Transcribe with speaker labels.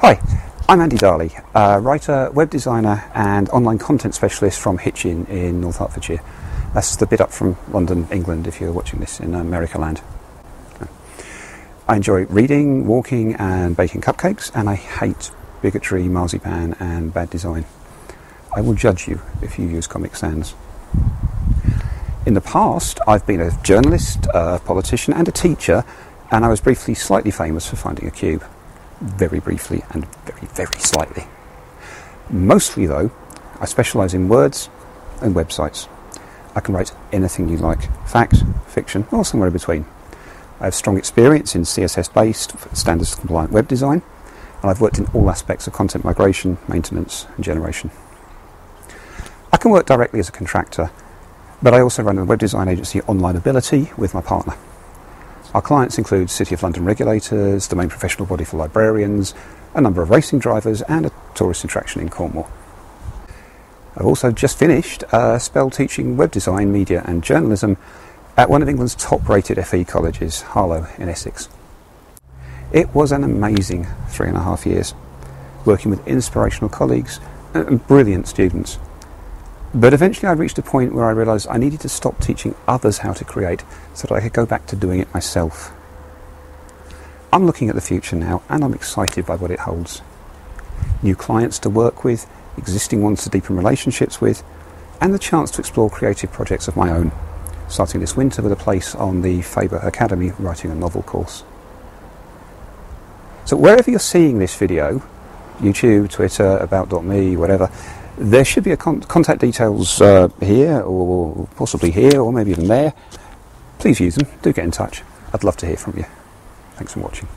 Speaker 1: Hi, I'm Andy Darley, a writer, web designer, and online content specialist from Hitchin in North Hertfordshire. That's the bit up from London, England, if you're watching this in America land. I enjoy reading, walking, and baking cupcakes, and I hate bigotry, marzipan, and bad design. I will judge you if you use Comic Sans. In the past, I've been a journalist, a politician, and a teacher, and I was briefly slightly famous for finding a cube. Very briefly and very, very slightly. Mostly, though, I specialise in words and websites. I can write anything you like fact, fiction, or somewhere in between. I have strong experience in CSS based, standards compliant web design, and I've worked in all aspects of content migration, maintenance, and generation. I can work directly as a contractor but I also run a web design agency, Onlineability, with my partner. Our clients include City of London regulators, the main professional body for librarians, a number of racing drivers, and a tourist attraction in Cornwall. I've also just finished a spell teaching web design, media, and journalism at one of England's top rated FE colleges, Harlow in Essex. It was an amazing three and a half years, working with inspirational colleagues and brilliant students. But eventually I reached a point where I realised I needed to stop teaching others how to create so that I could go back to doing it myself. I'm looking at the future now and I'm excited by what it holds. New clients to work with, existing ones to deepen relationships with, and the chance to explore creative projects of my own, starting this winter with a place on the Faber Academy writing a novel course. So wherever you're seeing this video, YouTube, Twitter, about.me, whatever, there should be a con- contact details uh, here, or possibly here, or maybe even there. Please use them. Do get in touch. I'd love to hear from you. Thanks for watching.